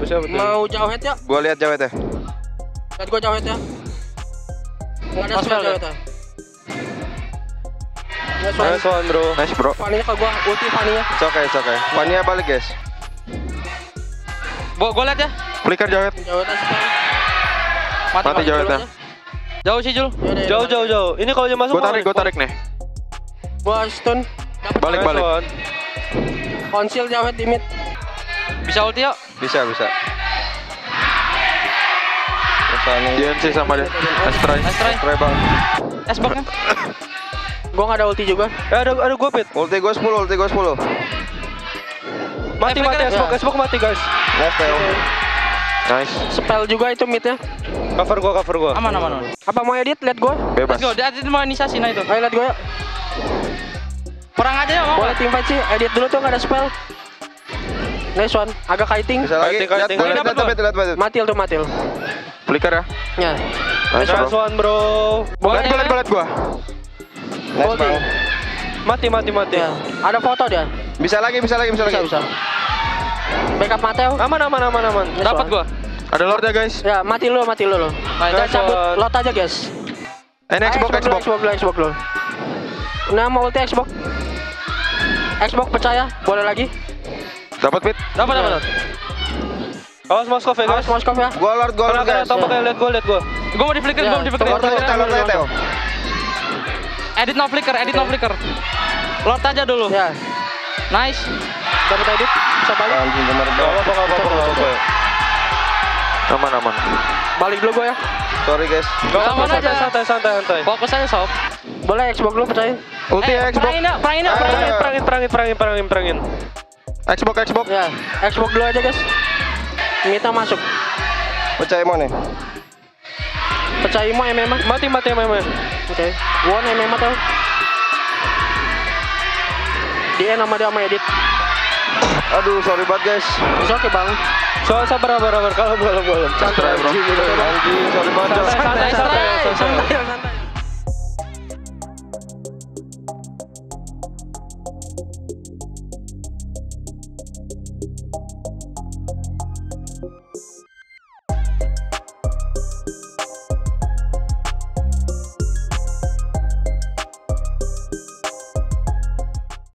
Siapa tuh? Mau jauh head ya? Gua lihat jawet ya. Lihat gua jauh head ya. Enggak ada Mas spell Mel, jauh head ya. Nice one. Nice one bro. Nice bro. Fanny ke gua, ulti Fanny-nya. It's okay, it's okay. Fania balik guys. Gua gua lihat ya. Flicker jawet. Jauh head spell. Mati, Mati mati. jauh Dulu ya. aja. Jauh sih Jul. Yaudah, Jauh jauh jauh. Ini kalau dia masuk Gua tarik, gua tarik nih. Gua stun. Dapat Balik, balik. konsil jauh head di mid. Bisa ulti yuk. Bisa, bisa. Ke sana. GNC sama dia. Try. try bang. S-box-nya. Gua enggak ada ulti juga. Eh ada ada gua pit. Ulti gua 10, ulti gua 10. Mati Eh, mati. Xbox Xbox mati guys. Nice Teo. Nice. Spell juga itu mid ya. Cover gua cover gua. Aman aman aman. Apa mau edit? Lihat gua. Bebas. Let's go. Dia itu mau inisiasi nah itu. Ayo lihat gua ya. Perang aja ya mau. Boleh team fight sih. Edit dulu tuh enggak ada spell. Nice one. Agak kiting. Bisa lagi. Kiting, kiting. lihat, Dapat lihat, lihat, lihat, lihat. Matil tuh matil. Flicker ya. Ya. Nice Nice bro. one bro. Lihat gua, lihat gua. Nice bang. Mati mati mati. Ya. Ada foto dia. Bisa lagi, bisa lagi, bisa Bisa lagi. bisa. Backup Mateo. Aman aman aman aman. Nice Dapat gua. Ada lord ya guys. Ya, mati lu, mati lu lo. Nice Jangan cabut one. lot aja, guys. Eh, ini Xbox, Ayo, Xbox. Xbox dulu, Xbox dulu. Nah, mau ulti Xbox. Xbox percaya, boleh lagi. Dapat pit. Dapat dapat. dapat. Awas Moskov ya Awas guys. Moskov ya. Gua lord, gua lord guys. tombak lihat gua lihat gua. Gua mau di flicker, gua mau di flicker. Lord, lord, lord, Teo. Edit no flicker, edit no flicker. Lord aja dulu. Ya, Nice. dapat edit, bisa balik. Anjing kemarin Gak apa-apa gak apa-apa gak apa-apa. Aman, aman. Balik dulu gua ya. Sorry guys. Gak apa-apa Aman santai aja. santai santai santai. Fokus aja sob. Boleh Xbox dulu percaya. Ulti ya Eh, Xbox. perangin. Perangin perangin perangin perangin perangin perangin. Xbox, Xbox. Ya, Xbox dulu aja, guys. Mita masuk. Percaya mau nih. Percaya mau MMA. Mati mati memang. Oke. One MMA tuh. Dia nama dia sama edit. Aduh, sorry banget guys. Oke, Bang. Soal sabar sabar sabar kalau belum belum. Santai bro. Anjing, sorry banget. Santai santai santai. Santai,